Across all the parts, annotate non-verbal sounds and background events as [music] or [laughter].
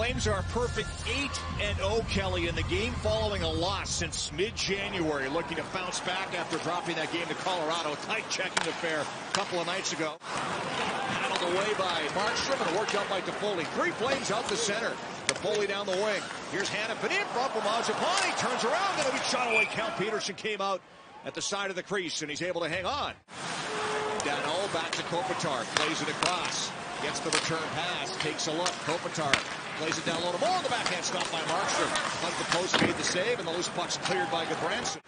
Flames are a perfect 8-0, Kelly, in the game following a loss since mid-January, looking to bounce back after dropping that game to Colorado. Tight checking affair a couple of nights ago. Paddled away by Markstrom and worked out by Toffoli. Three Flames out the center. Toffoli down the wing. Here's Hanifin in front from Mangiapane. Turns around, and a be shot away. Cal Petersen came out at the side of the crease, and he's able to hang on. Danault back to Kopitar, plays it across, gets the return pass, takes a look. Kopitar plays it down low to Moore. The backhand stop by Markstrom. But the post made the save, and the loose puck's cleared by Gudbranson.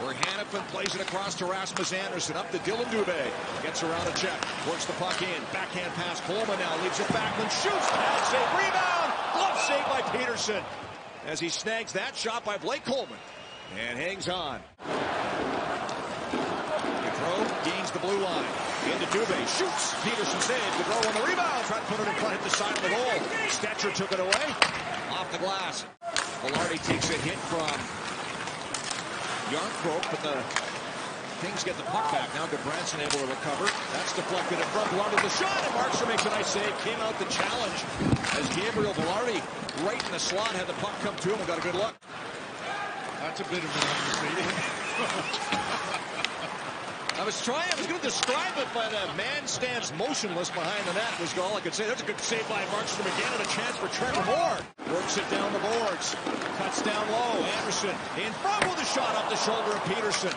Where Hanifin plays it across to Rasmus Andersson. up to Dillon Dubé. Gets around a check, works the puck in, backhand pass, Coleman now leaves it back, and shoots, pad save, rebound, glove save by Petersen. As he snags that shot by Blake Coleman, and hangs on. Gaudreau gains the blue line. Into Dubé, shoots. Petersen saves. Gaudreau on the rebound. Trying to put it in front, hit the side of the goal. Stecher took it away. Off the glass. Vilardi takes a hit from Jarnkrok, but the Kings get the puck back. Now Gudbranson able to recover. That's deflected in front. Vilardi the shot, and Markstrom makes a nice save. Came out the challenge as Gabriel Vilardi right in the slot had the puck come to him and got a good look. That's a bit of an understatement. Was trying, I was going to describe it but a man stands motionless behind the net was all I could say. That's a good save by Markstrom again and a chance for Trevor Moore. Works it down the boards. Cuts down low. Anderson in front with a shot up the shoulder of Petersen.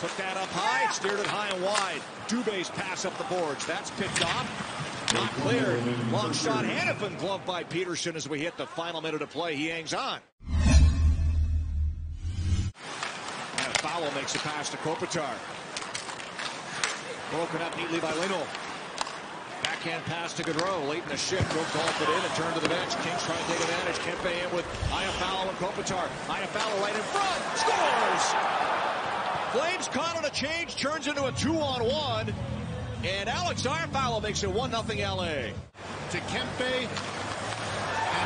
Took that up high, steered it high and wide. Dubé's pass up the boards. That's picked off. Not cleared. Long shot. Hanifin gloved by Petersen as we hit the final minute of play. He hangs on. And Foul makes a pass to Kopitar. Broken up neatly by Lino. Backhand pass to Gaudreau. Late in the shift. Go golf it in and turn to the bench. Kings trying to take advantage. Kempe in with Iafallo and Kopitar. Iafallo right in front. Scores! Flames caught on a change. Turns into a two-on-one. And Alex Iafallo makes it 1-0 LA. To Kempe and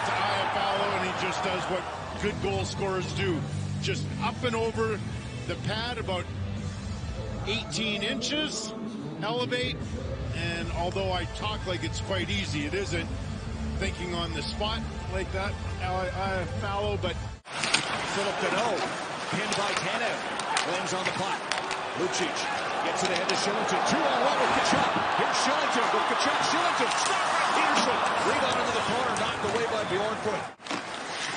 to Iafallo, and he just does what good goal scorers do. Just up and over the pad about 18 inches, elevate, and although I talk like it's quite easy, it isn't. Thinking on the spot like that, I, follow, but Philip Danault, pinned by Tanev, lands on the clock. Lucic gets it ahead to Shillington. Two on one with Tkachuk. Here's Shillington with Tkachuk. Shillington, stop by Petersen. Rebound into the corner, knocked away by Bjornfot.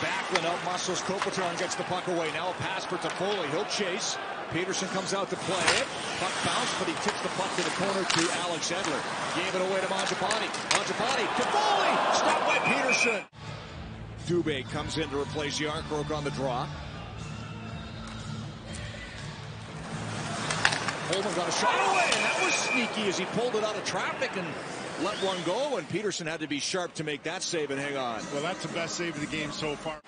Backlund out muscles Kopitar gets the puck away. Now a pass for Toffoli. He'll chase. Petersen comes out to play it. Puck bounce, but he tips the puck to the corner to Alex Edler. Gave it away to Mangiapane. Mangiapane, Toffoli, stopped by Petersen. Dubé comes in to replace Jarnkrok on the draw. Holman got a shot away, and that was sneaky as he pulled it out of traffic and let one go, and Petersen had to be sharp to make that save and hang on. well, that's the best save of the game so far.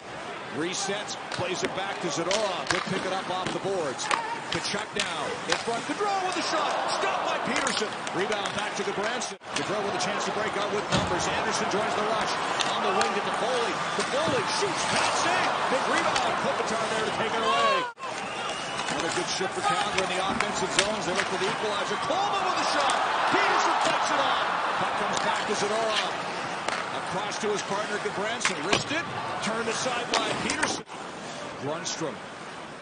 Resets, plays it back to Zadorov. Good pick it up off the boards. Tkachuk now. In front, Gaudreau with a shot. Stopped by Petersen. Rebound back to Gudbranson. Gaudreau with a chance to break out with numbers. Anderson joins the rush. On the wing to Toffoli. Toffoli shoots. Pass save. Big rebound. Kopitar there to take it away. Another good shift for Calgary in the offensive zones. They look for the equalizer. Coleman with a shot. Petersen takes it on. Puck comes back to Zadorov. Across to his partner, Gudbranson. Wrist it. Turned aside by Petersen. Grundstrom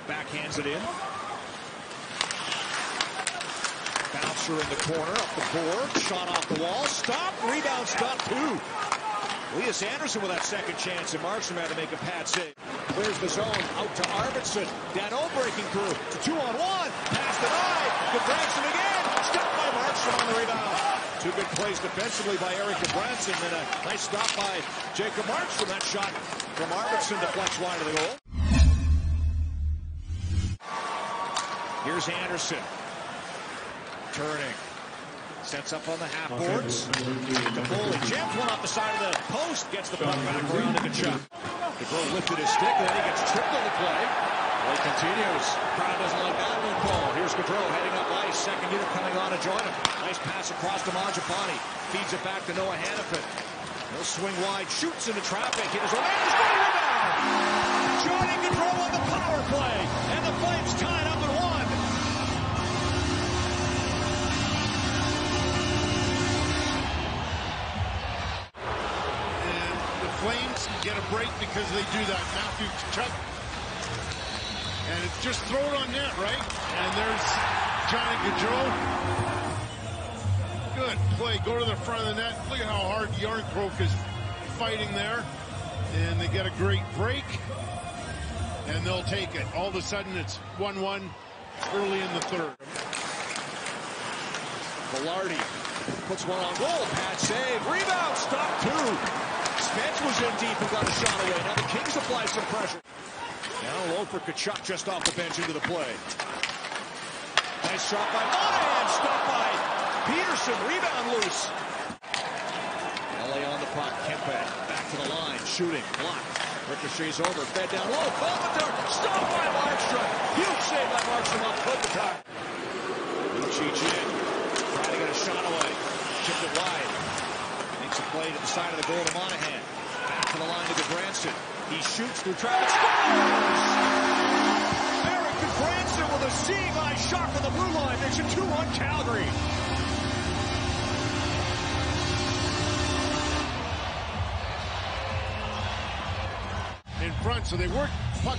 backhands it in. Bouncer in the corner, up the board. Shot off the wall. Stop. Rebound stop two. Elias Andersson with that second chance, and Markstrom had to make a pad save. Clears the zone out to Arvidsson. Danault breaking through. It's a two on one. Pass denied. Gudbranson again. Stopped by Markstrom on the rebound. Two good plays defensively by Erik Gudbranson, and a nice stop by Jacob Markstrom. That shot from Arvidsson deflects wide of the goal. Here's Andersson. Turning. Sets up on the half boards. Toffoli jams one off the side of the post. Gets the puck back around to Tkachuk. DeGrow lifted his stick, and then he gets tripped on the play. Play continues. Crowd doesn't like that one call. Here's Gaudreau heading up ice. Second unit coming on to join him. Nice pass across to Mangiapane. Feeds it back to Noah Hanifin. He'll swing wide, shoots into traffic. It is a man's rebound. Joining Gaudreau on the power play. Get a break because they do that. Matthew Tkachuk. And it's just throw it on net, right? And there's Johnny Gaudreau. Good play. Go to the front of the net. Look at how hard Jarnkrok is fighting there. And they get a great break. And they'll take it. All of a sudden, it's 1-1 early in the third. Vilardi puts one on goal. Pad save. Rebound. Stop two. Spence was in deep and got a shot away. Now the Kings apply some pressure. Now low for Tkachuk just off the bench into the play. Nice shot by Monahan. Stopped by Petersen. Rebound loose. LA on the puck. Kempe back to the line. Shooting. Blocked. Ricochets over. Fed down low. Kopitar. Stopped by Markstrom. Huge save by Markstrom on Kopitar. Lucic in. Trying to get a shot away. Chipped it wide. Makes a play to the side of the goal to Monahan. Back to the line to Gudbranson. He shoots through traffic. Scores! Erik Gudbranson with a seeing eye shot from the blue line. Makes it 2-1 Calgary. in front. So they work puck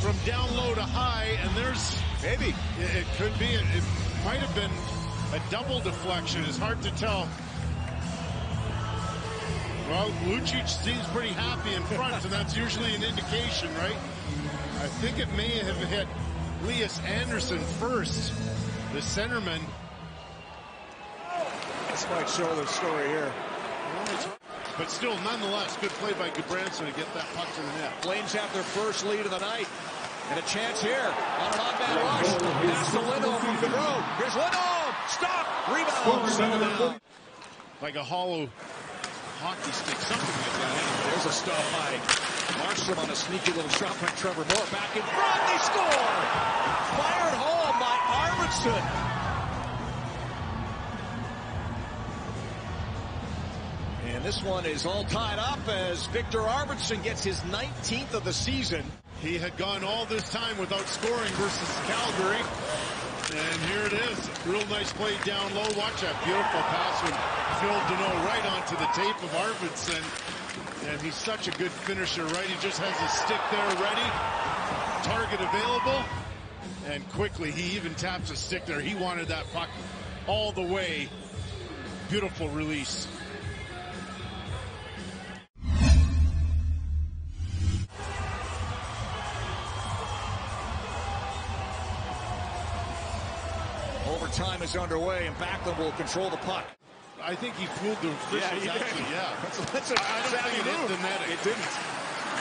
from down low to high, and there's Maybe. it, it could be. It, it might have been a double deflection. It's hard to tell. Well, Lucic seems pretty happy in front, and that's usually an indication, right? I think it may have hit Lias Andersson first, the centerman. This might show the story here. But still, nonetheless, good play by Gudbranson to get that puck to the net. Flames have their first lead of the night. And a chance here on an on-man rush. Pass to Lindholm from Gaudreau. Here's Lindholm. Stop. Rebound. Like a hollow hockey stick, something like that. There's a stop by Markstrom on a sneaky little shot by Trevor Moore. Back in front. They score. Fired home by Arvidsson. And this one is all tied up as Viktor Arvidsson gets his 19th of the season. He had gone all this time without scoring versus Calgary. And here it is. Real nice play down low. Watch that beautiful pass from Phil Danault right onto the tape of Arvidsson. And he's such a good finisher, right? He just has his stick there ready. Target available. And quickly, he even taps a stick there. He wanted that puck all the way. Beautiful release. Overtime is underway, and Backlund will control the puck. I think he fooled the officials, he actually, did. yeah. That's [laughs] a, that's a I don't think it hit move. the. It didn't.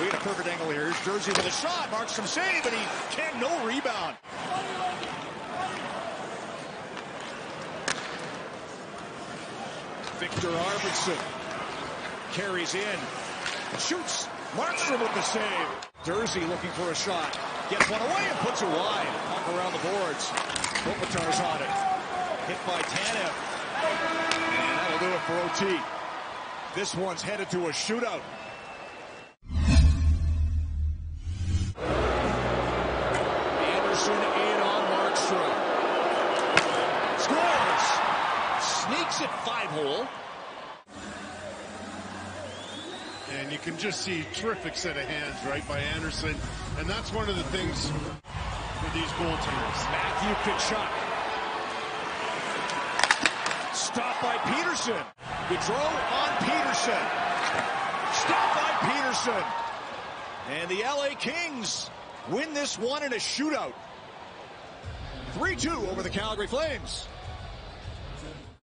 We had a perfect angle here. Here's Durzi with a shot. Markstrom save, and he can't no rebound. Viktor Arvidsson carries in, shoots. Markstrom with the save. Durzi looking for a shot. Gets one away and puts it wide. Puck around the boards. Kopitar's on it. Hit by Tanev. And that'll do it for OT. This one's headed to a shootout. Anderson in on Markstrom. Scores! Sneaks it five hole. And you can just see terrific set of hands, right, by Anderson. And that's one of the things with these goaltenders. Matthew Tkachuk. Stop by Petersen. Gaudreau on Petersen. Stop by Petersen. And the LA Kings win this one in a shootout. 3-2 over the Calgary Flames.